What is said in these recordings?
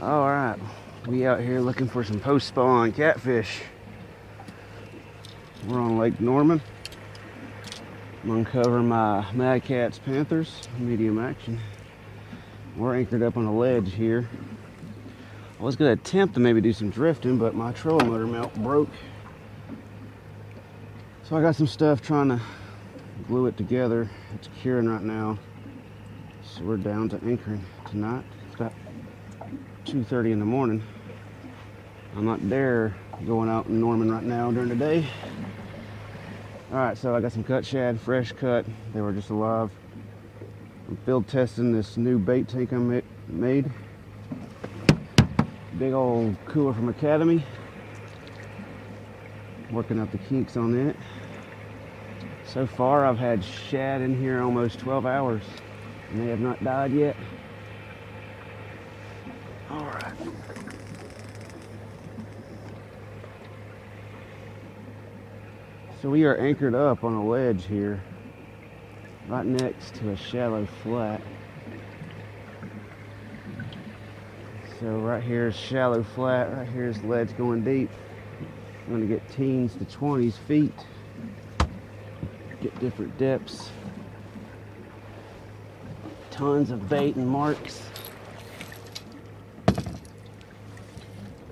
All right, we out here looking for some post-spawn catfish. We're on Lake Norman. I'm uncovering my Mad Katz Panthers, medium action. We're anchored up on a ledge here. I was gonna attempt to maybe do some drifting, but my trolling motor mount broke. So I got some stuff trying to glue it together. It's curing right now. So we're down to anchoring tonight. It's about 2.30 in the morning. I'm not there going out in Norman right now during the day. All right, so I got some cut shad, fresh cut. They were just alive. I'm field testing this new bait tank I made. Big old cooler from Academy. Working out the kinks on it. So far, I've had shad in here almost 12 hours, and they have not died yet. All right. So we are anchored up on a ledge here, right next to a shallow flat. So right here is shallow flat, right here is ledge going deep. I'm gonna get teens to 20s feet, get different depths. Tons of bait and marks.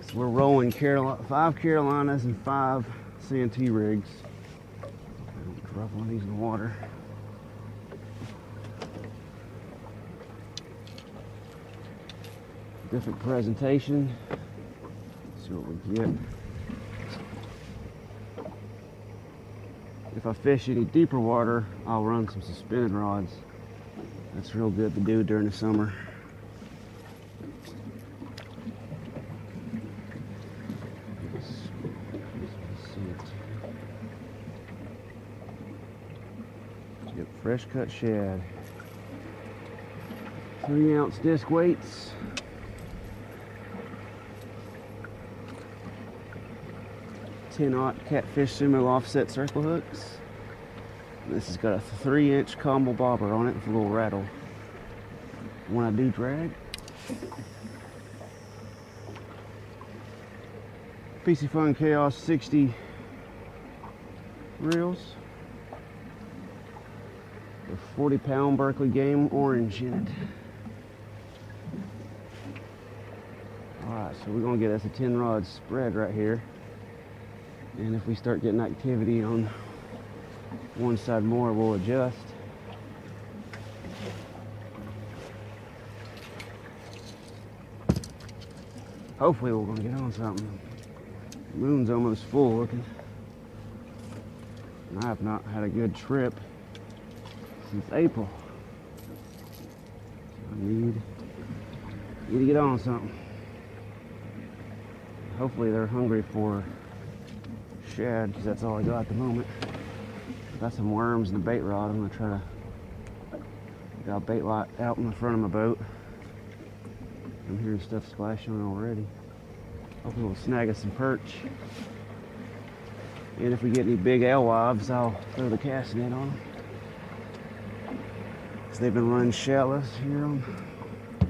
So we're rolling five Carolinas and five Santee rigs. Drop one of these in the water. Different presentation. See what we get. If I fish any deeper water, I'll run some suspended rods. That's real good to do during the summer. Get fresh cut shad. Three ounce disc weights. Ten aught catfish sumo offset circle hooks. This has got a three inch combo bobber on it with a little rattle. When I do drag, Piscifun Chaos 60 reels. A 40 pound Berkley Game orange in it. Alright, so we're gonna get us a 10 rod spread right here. And if we start getting activity on one side more, we'll adjust. Hopefully we're gonna get on something. The moon's almost full looking. I have not had a good trip since April. I need, need to get on something. Hopefully they're hungry for shad because that's all I got at the moment. Got some worms in the bait rod. I'm gonna try to got a bait lot out in the front of my boat. I'm hearing stuff splashing already. Hopefully we'll snag us some perch. And if we get any big alewives, I'll throw the cast net on them. Cause they've been running shallows here on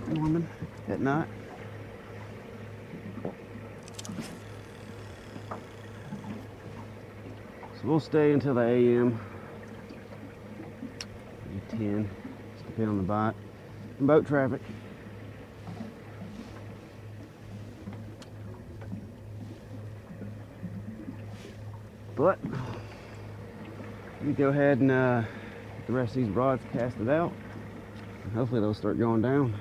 Norman at night. So we'll stay until the AM. Maybe 10, just depending on the bite. And boat traffic. But we go ahead and uh, the rest of these rods casted out. Hopefully they'll start going down.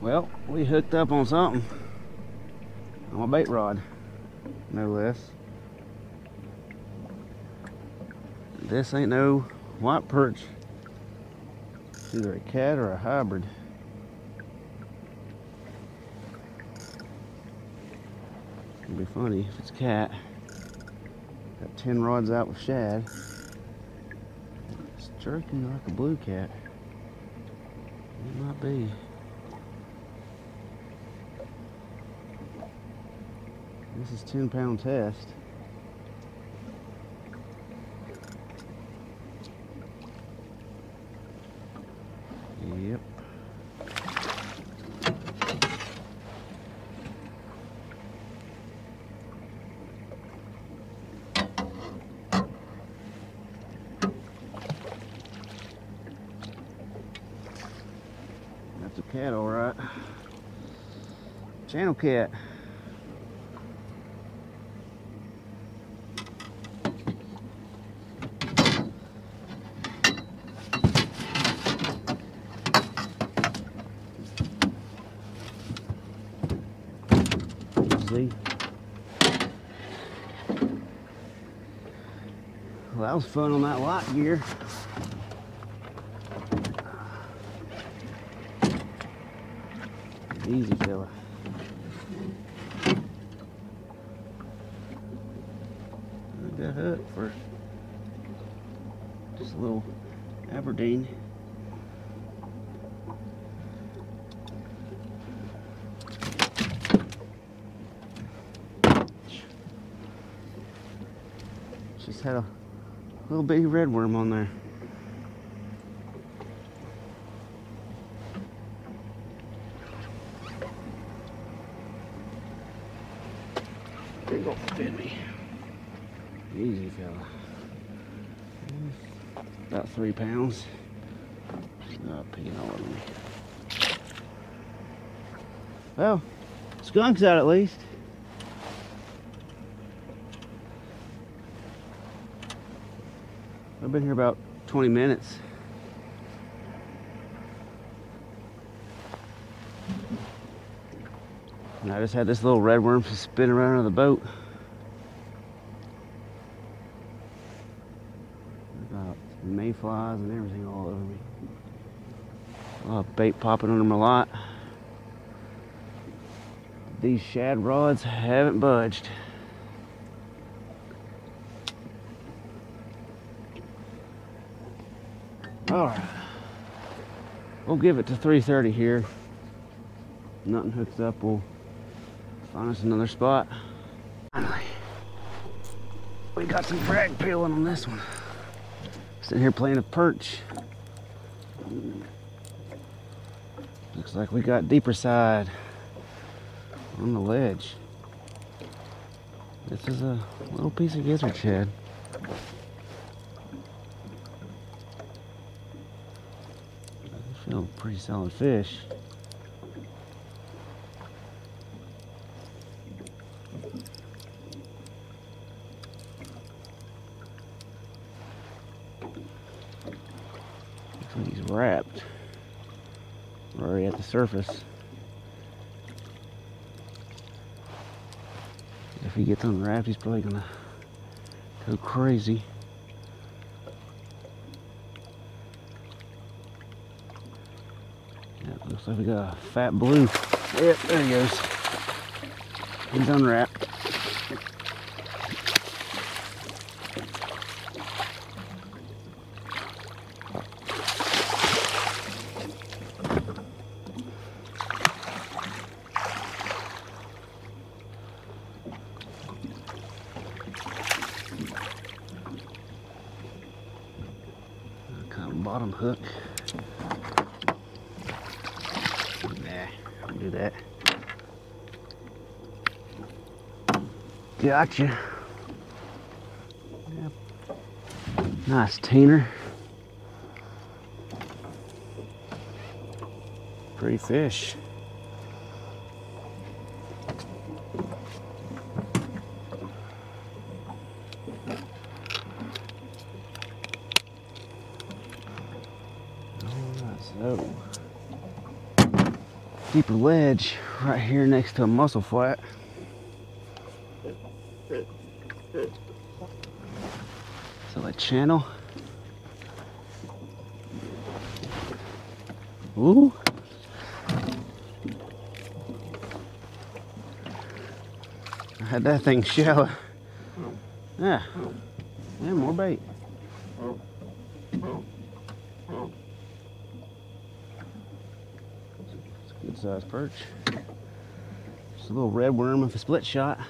Well, we hooked up on something. On a bait rod, no less. This ain't no white perch. It's either a cat or a hybrid. It'd be funny if it's a cat. Got 10 rods out with shad. Jerking like a blue cat. It might be. This is 10 pound test. Yep. right. See? Well, that was fun on that light gear. Easy fella. I got hooked for just a little Aberdeen. Just had a little bitty red worm on there. Big old me. Easy fella. About three pounds. Uh, Me. Well, skunk's out at least. I've been here about 20 minutes. And I just had this little red worm spin around on the boat. Got mayflies and everything all over me. A lot of bait popping under my lot. These shad rods haven't budged. All right. We'll give it to 3.30 here. Nothing hooks up, we'll find us another spot. Finally, we got some drag peeling on this one. Sitting here playing a perch. Looks like we got deeper side on the ledge. This is a little piece of gizzard shad. Feel pretty solid fish. Looks like he's wrapped. Already at the surface. If he gets unwrapped, he's probably gonna go crazy. Yeah, looks like we got a fat blue. Yep, there he goes. He's unwrapped. Kind of bottom hook. Nah, don't do that. Gotcha. Yep. Nice teener. Pretty fish. Deeper ledge right here next to a mussel flat. So a channel. Ooh. I had that thing shallow. Yeah. Yeah, more bait. It's a good sized perch. Just a little red worm with a split shot.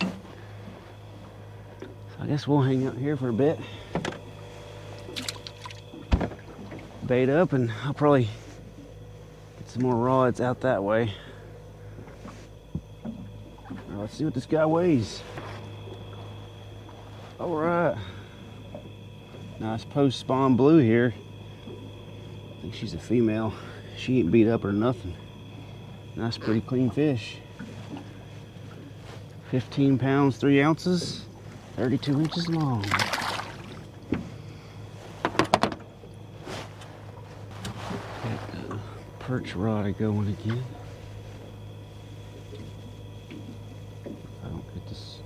So I guess we'll hang out here for a bit. Bait up and I'll probably get some more rods out that way. Let's see what this guy weighs. All right. Nice post spawn blue here. I think she's a female. She ain't beat up or nothing. Nice, pretty clean fish. 15 pounds, 3 ounces, 32 inches long. Got the perch rod going again. I don't get this.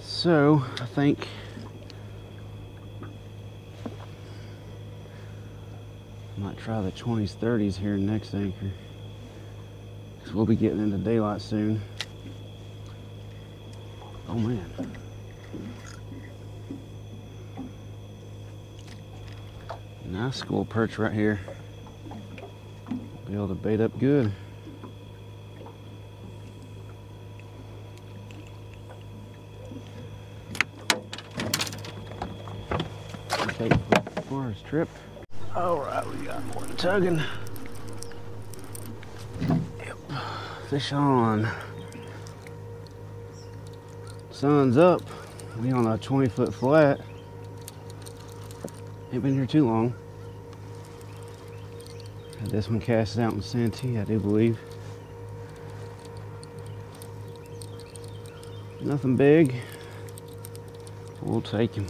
So, I think I might try the 20s, 30s here next anchor. Because we'll be getting into daylight soon. Oh man. Nice school perch right here. Be able to bait up good. Take for his trip. All right, we got one tugging. Yep, fish on. Sun's up. We on a 20 foot flat. Ain't been here too long. This one cast out in Santee, I do believe. Nothing big. We'll take him.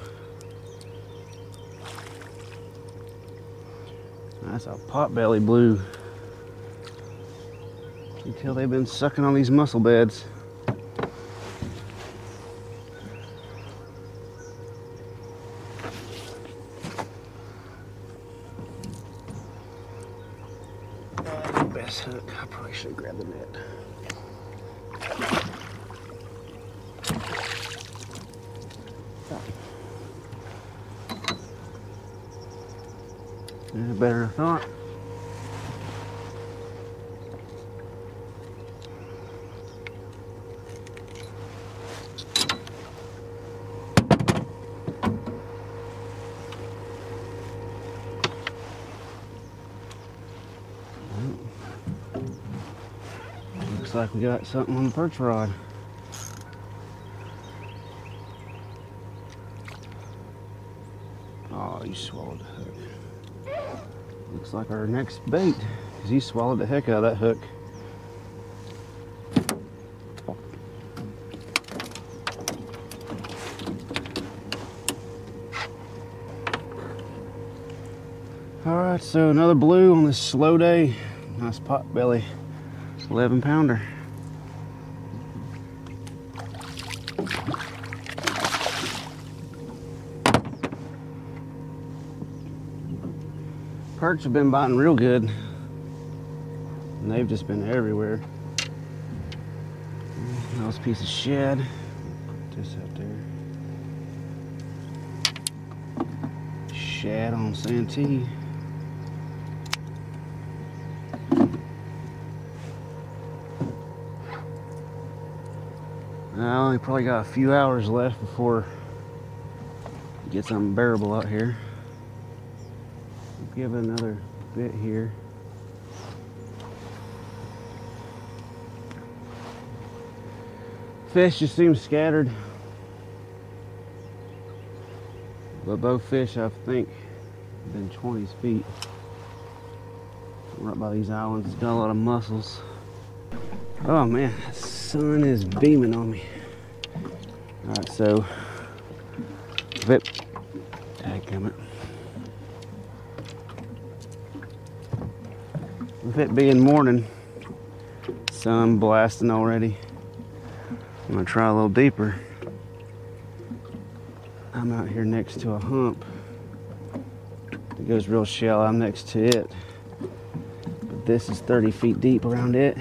That's a potbelly blue. You can tell they've been sucking on these mussel beds. Best hook. I probably should have grabbed the net. Yeah, better than I thought. Looks like we got something on the perch rod. Oh, you swallowed the hook. Looks like our next bait, because he swallowed the heck out of that hook. All right, so another blue on this slow day. Nice pot belly, 11 pounder. Perch have been biting real good. And they've just been everywhere. Nice piece of. Put this out there. Shad on Santee. I only probably got a few hours left before it gets unbearable out here. Give another bit here. Fish just seem scattered. But both fish, I think, been 20 feet. Right by these islands, it's got a lot of mussels. Oh man, sun is beaming on me. All right, so, With it being morning, sun blasting already, I'm gonna try a little deeper. I'm out here next to a hump. It goes real shallow, I'm next to it. But this is 30 feet deep around it.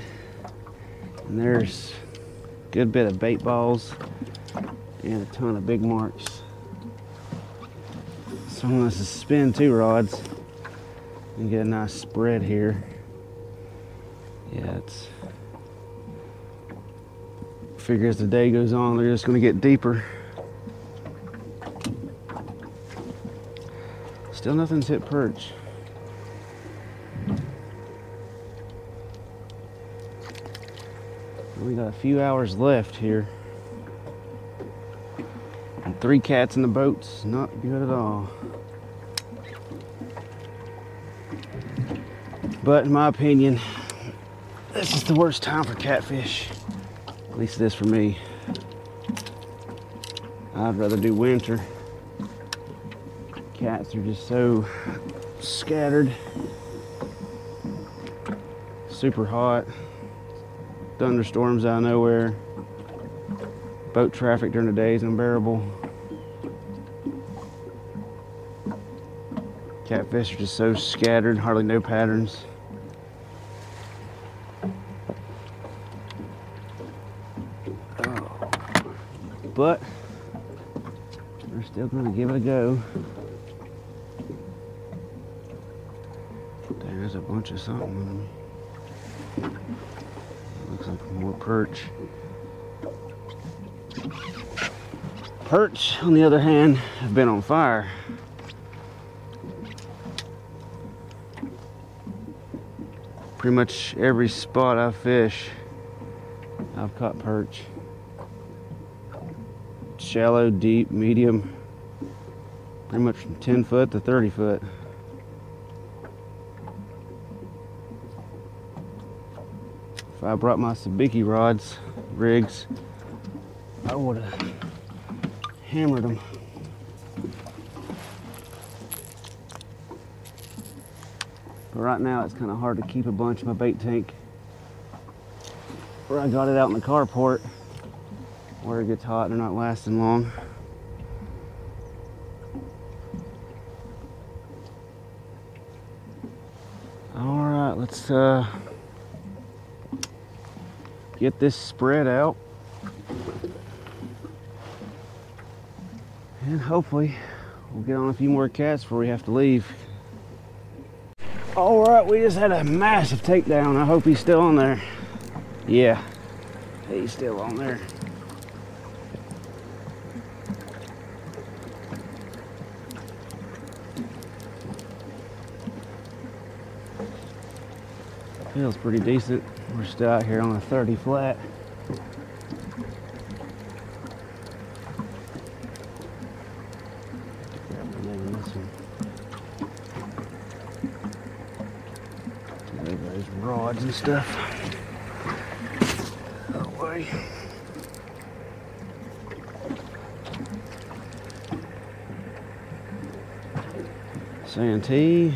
And there's a good bit of bait balls and a ton of big marks. So I'm gonna suspend two rods and get a nice spread here. Yeah, it's figure as the day goes on, they're just gonna get deeper. Still nothing's hit perch. We We got a few hours left here. And three cats in the boat's not good at all. But in my opinion, this is the worst time for catfish. At least it is for me. I'd rather do winter. Cats are just so scattered. Super hot. Thunderstorms out of nowhere. Boat traffic during the day is unbearable. Catfish are just so scattered, hardly no patterns. But we're still going to give it a go. There's a bunch of something. Looks like more perch. Perch, on the other hand, have been on fire. Pretty much every spot I fish, I've caught perch. Shallow, deep, medium, pretty much from 10 foot to 30 foot. If I brought my sabiki rods, rigs, I would have hammered them. But right now it's kind of hard to keep a bunch in my bait tank where I got it out in the carport where it gets hot, they're not lasting long. All right, let's uh, get this spread out. And hopefully we'll get on a few more cats before we have to leave. All right, we just had a massive takedown. I hope he's still on there. Yeah, he's still on there. Feels pretty decent. We're still out here on a 30 flat. Those rods and stuff. That way. Santee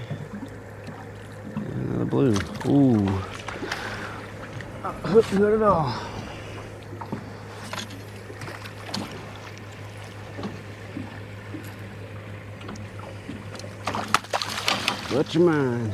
blue. Ooh. Hooked good at all. What's your mind?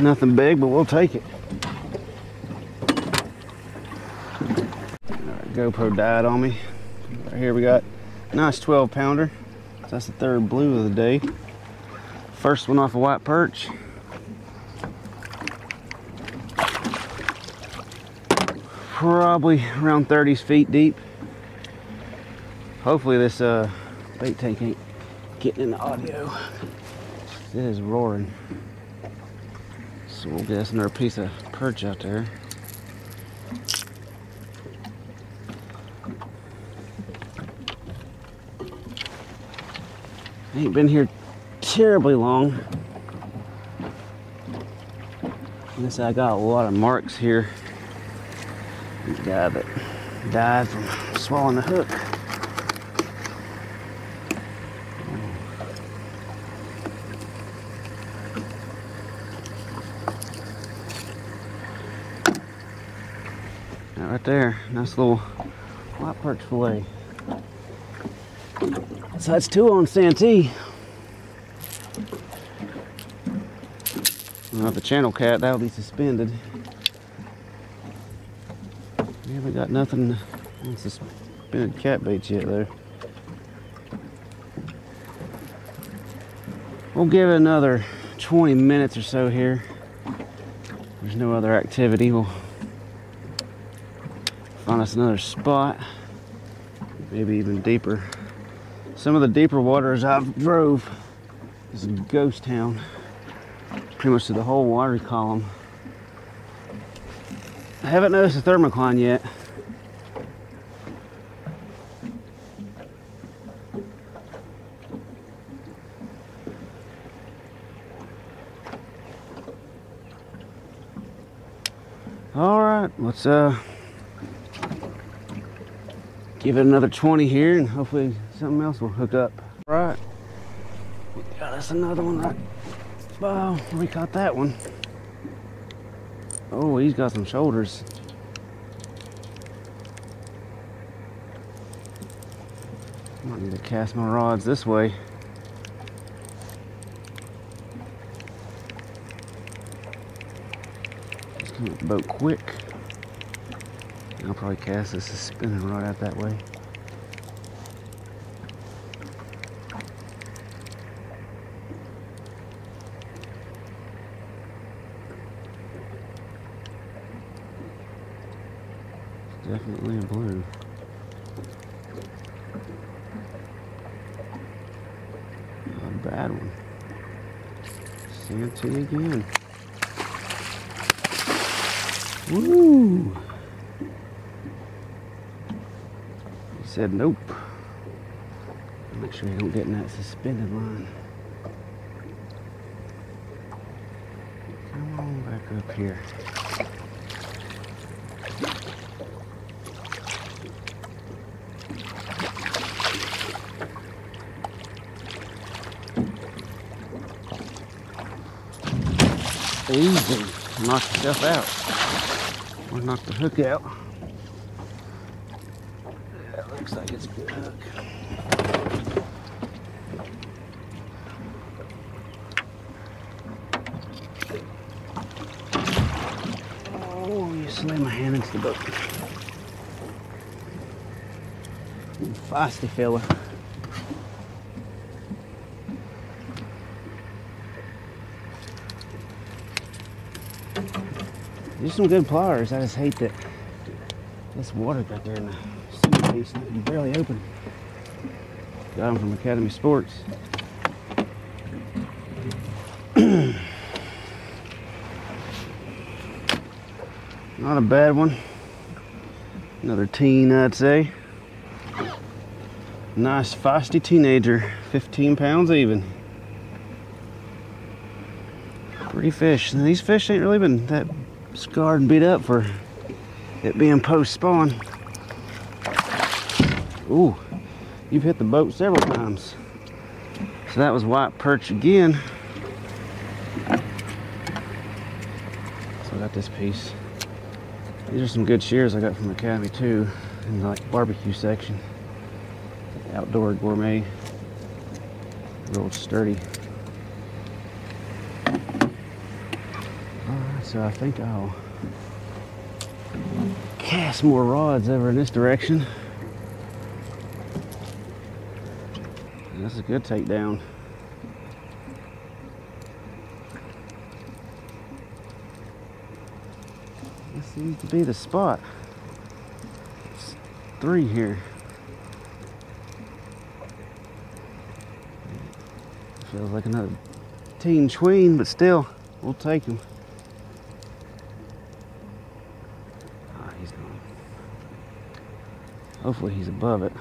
Nothing big, but we'll take it. Right, GoPro died on me. Right here we got nice 12 pounder. That's the third blue of the day. First one off a white perch. Probably around 30 feet deep. Hopefully this uh, bait tank ain't getting in the audio. It is roaring. So we'll get us another piece of perch out there. Ain't been here terribly long. This I got a lot of marks here. Guy that died from swallowing the hook. Right there. Nice little white perch fillet. So that's two on Santee. Well, the channel cat, that'll be suspended. We haven't got nothing on suspended cat baits yet, there. We'll give it another 20 minutes or so here. There's no other activity. We'll find us another spot, maybe even deeper. Some of the deeper waters I've drove is a ghost town, pretty much to the whole water column. I haven't noticed a thermocline yet. All right, let's uh give it another 20 here and hopefully something else will hook up. All right, got us another one right. Oh, we caught that one. Oh, he's got some shoulders. Might need to cast my rods this way. Just boat quick. I'll probably cast this spinning rod out that way. definitely a blue. Not a bad one. Santee again. Woo! He said nope. Make sure you don't get in that suspended line. Come on back up here. Easy. Knock yourself out. Or knock the hook out. That looks like it's a good hook. Oh, you slam my hand into the boat. Feisty fella. There's some good pliers. I just hate that this water got there in the centerpiece and barely open. Got them from Academy Sports. Not a bad one. Another teen, I'd say. Nice feisty teenager, 15 pounds even. Pretty fish. And these fish ain't really been that scarred and beat up for it being post spawn. Ooh, you've hit the boat several times. So that was white perch again. So I got this piece. These are some good shears I got from Academy too, in the like barbecue section. Outdoor gourmet, real sturdy. All right, so I think I'll cast more rods over in this direction. That's a good takedown. This seems to be the spot. It's three here. Feels like another teen tween, but still, we'll take him. Ah, Hopefully he's above it.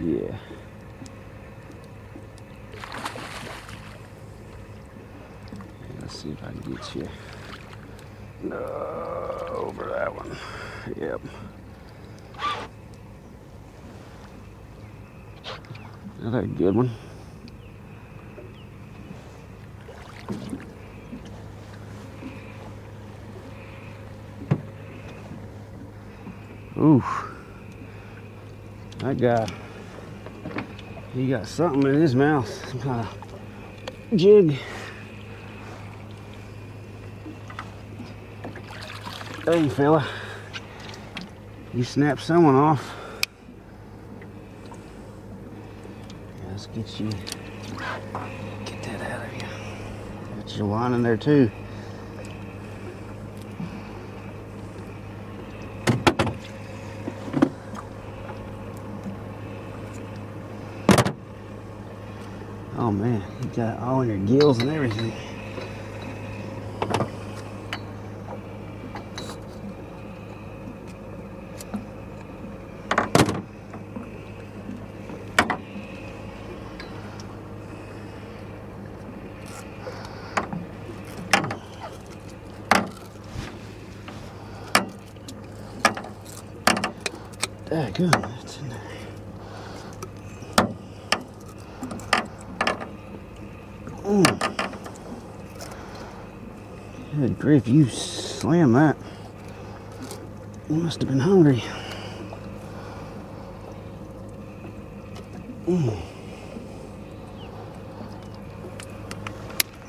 Yeah. Let's see if I can get you. No, over that one. Yep. Another good one. Oof. That guy, he got something in his mouth, some kind of jig. Hey fella, you snapped someone off. Let's get you, get that out of you. Got your line in there too. Oh man, you got all in your gills and everything. There. Mm. Good grief, you slammed that. You must have been hungry. Mm.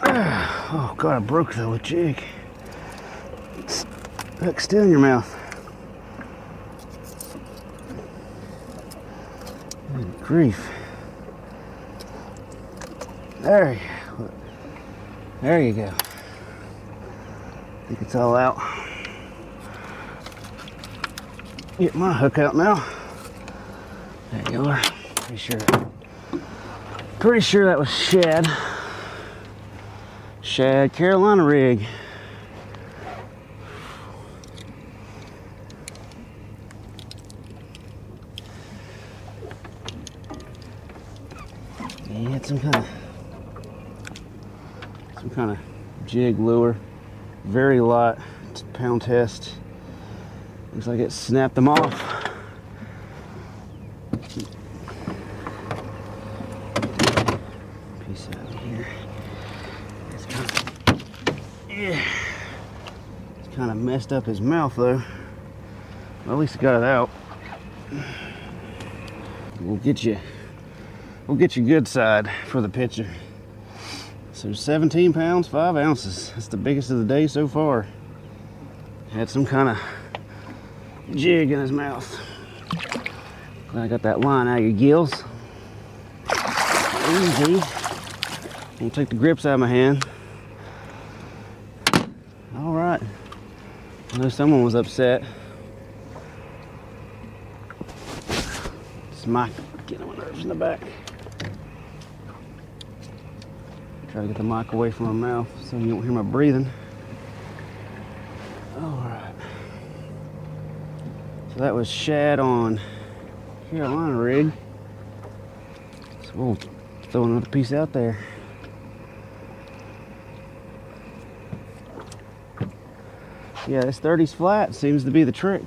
Oh god, I broke that with jig. It's still in your mouth. Grief. There, there you go. I think it's all out. Get my hook out now. There you are. Pretty sure. Pretty sure that was shad. Shad Carolina rig. He had some kind of some kind of jig lure, very light pound test. Looks like it snapped them off. Piece out of here. It's kind of, yeah. It's kind of messed up his mouth though. Well, at least it got it out. We'll get you we'll get you good side for the picture. So 17 pounds, five ounces. That's the biggest of the day so far. Had some kind of jig in his mouth. Glad I got that line out of your gills. Easy. We'll take the grips out of my hand. All right. I know someone was upset. It's my getting my nerves in the back. Try to get the mic away from my mouth so you don't hear my breathing. All right. So that was shad on Carolina rig. So we'll throw another piece out there. Yeah, this 30s flat seems to be the trick.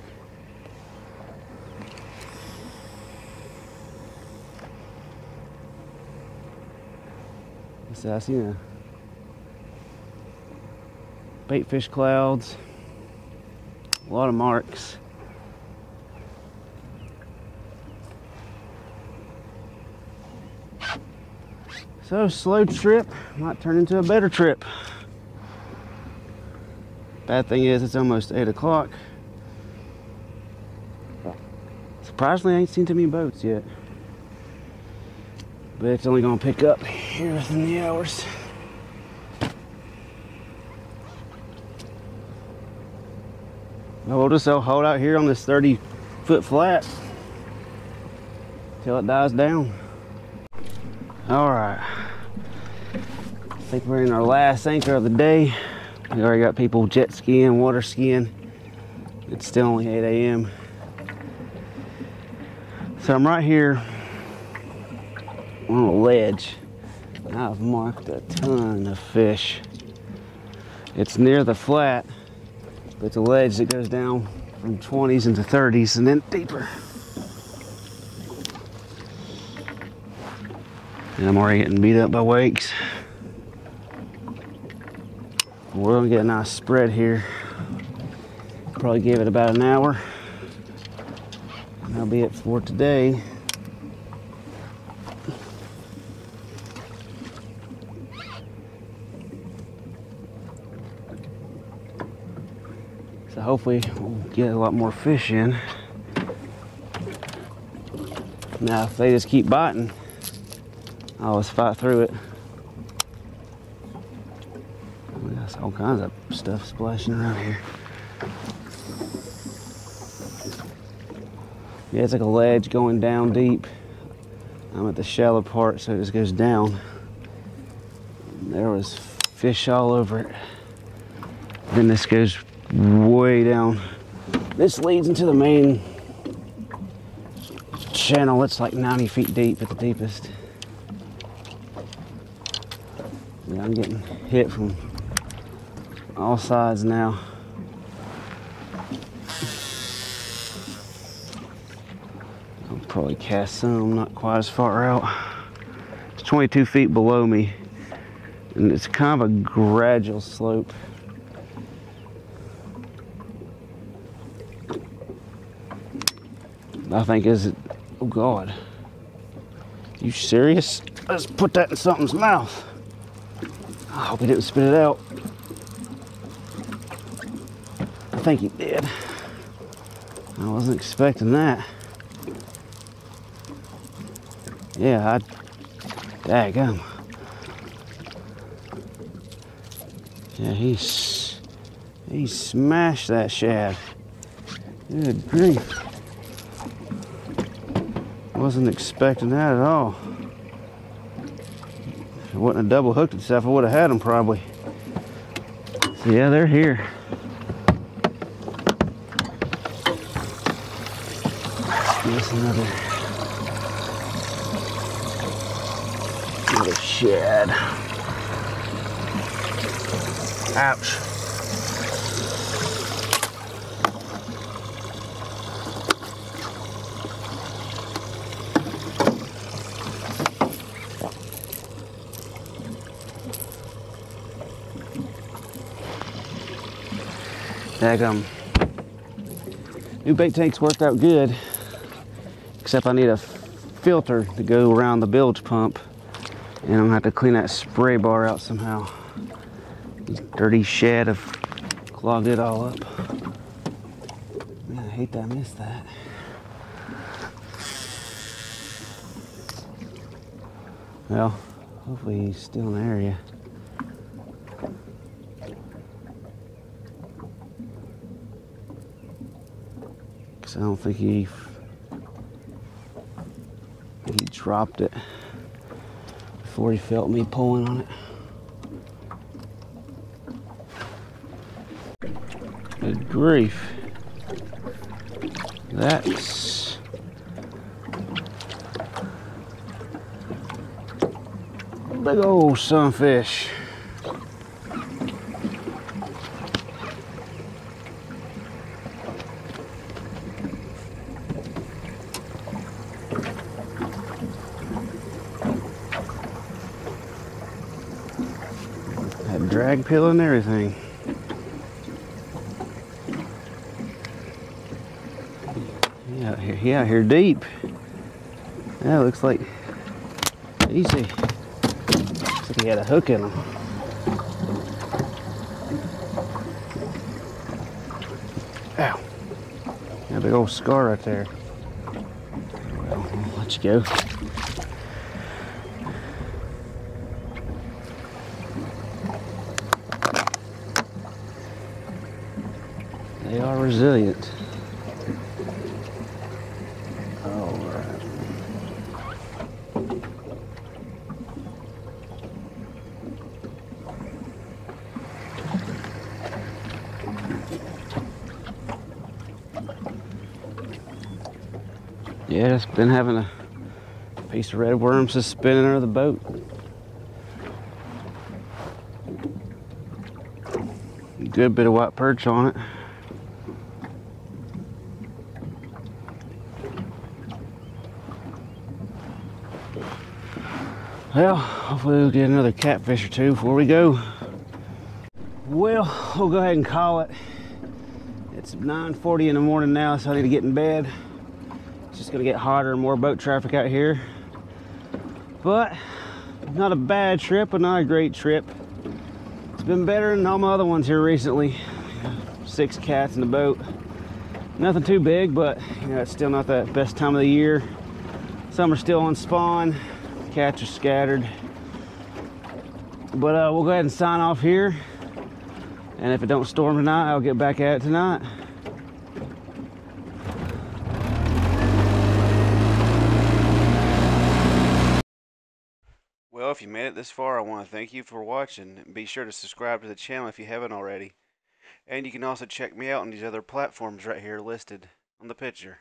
So I see a bait fish clouds, a lot of marks. So slow trip might turn into a better trip. Bad thing is it's almost eight o'clock. Surprisingly, I ain't seen too many boats yet. But it's only gonna pick up here within the hours. We'll just hold out here on this 30 foot flat till it dies down. All right. I think we're in our last anchor of the day. We already got people jet skiing, water skiing. It's still only 8 a.m. So I'm right here on a ledge. I've marked a ton of fish. It's near the flat, but it's a ledge that goes down from 20s into 30s and then deeper. And I'm already getting beat up by wakes. We're gonna get a nice spread here. Probably give it about an hour. That'll be it for today. So hopefully we'll get a lot more fish in. Now if they just keep biting, I'll always fight through it. We got all kinds of stuff splashing around here. Yeah, it's like a ledge going down deep. I'm at the shallow part, so it just goes down. There was fish all over it. Then this goes way down. This leads into the main channel. It's like 90 feet deep at the deepest. Yeah, I'm getting hit from all sides now. I'll probably cast some, not quite as far out. It's 22 feet below me, and it's kind of a gradual slope. I think is. Oh God! You serious? Let's put that in something's mouth. I hope he didn't spit it out. I think he did. I wasn't expecting that. Yeah, I. Daggum. Yeah, he's. He smashed that shad. Good grief. Wasn't expecting that at all. It wouldn't have double hooked itself, I would have had them probably. So yeah, they're here. That's another another shad. Ouch. Daggum. New bait tanks worked out good, except I need a filter to go around the bilge pump, and I'm gonna have to clean that spray bar out somehow. These dirty shad have clogged it all up. Man, I hate that I missed that. Well, hopefully he's still in the area. I don't think he he dropped it before he felt me pulling on it. Good grief. That's big old sunfish. Drag pill and everything. He out here, he out here deep. That looks like easy. Looks like he had a hook in him. Ow. Got a big old scar right there. Well, let you go. They are resilient. All right. Been having a piece of red worm suspended under the boat. Good bit of white perch on it. Well, hopefully we'll get another catfish or two before we go. Well, we'll go ahead and call it. It's 9.40 in the morning now, so I need to get in bed. It's just gonna get hotter and more boat traffic out here. But, not a bad trip, but not a great trip. It's been better than all my other ones here recently. six cats in the boat. Nothing too big, but you know, it's still not the best time of the year. Some are still on spawn. Cats are scattered. But uh, we'll go ahead and sign off here. And if it don't storm tonight, I'll get back at it tonight. Well, if you made it this far, I want to thank you for watching. Be sure to subscribe to the channel if you haven't already. And you can also check me out on these other platforms right here listed on the picture.